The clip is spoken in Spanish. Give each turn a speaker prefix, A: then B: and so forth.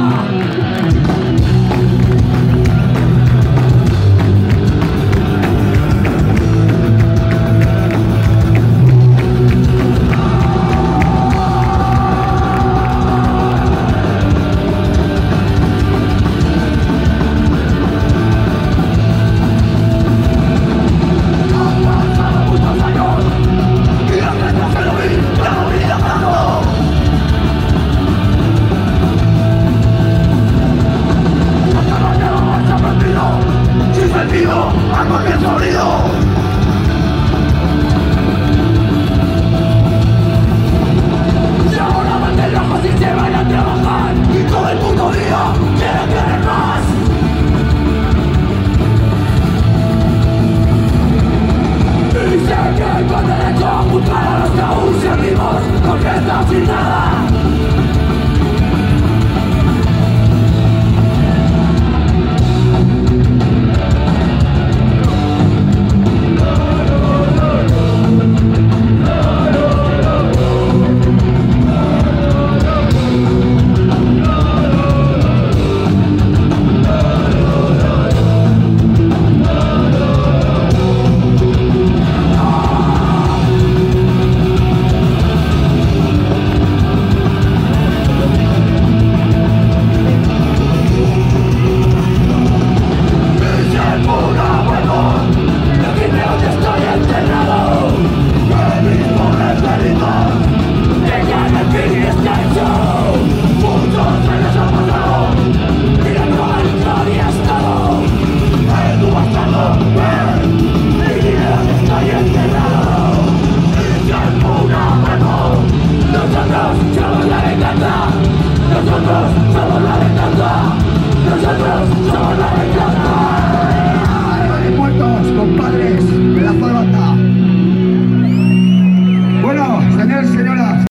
A: God. a cualquier sonido. Y ahora van de rojo si se van a trabajar y todo el puto día quieren querer más. Dicen que hay con derecho a juzgar a los que aún se vivos, porque están sin nada. nosotros, somos la venganza, nosotros somos